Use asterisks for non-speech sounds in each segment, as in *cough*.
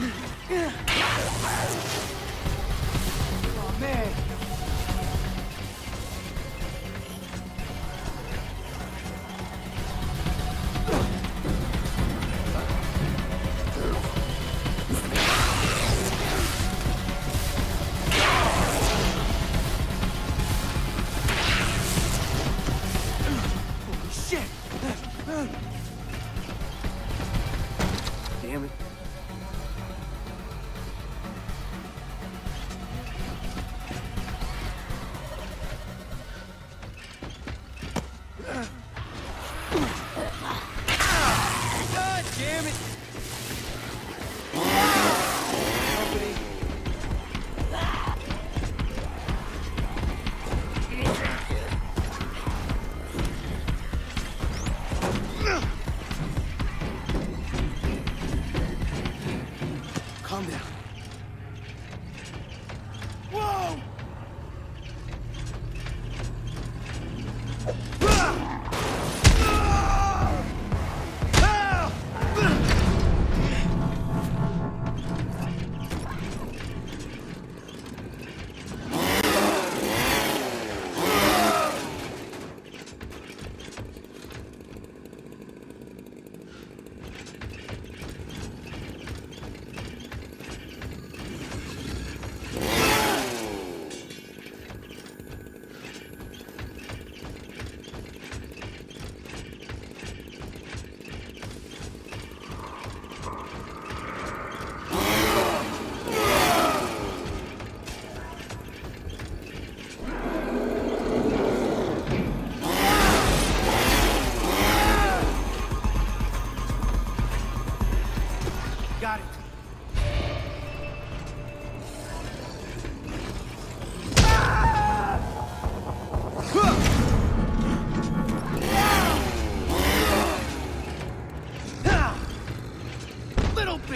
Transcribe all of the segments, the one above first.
Yeah. *laughs* God damn it! Calm down.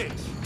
it!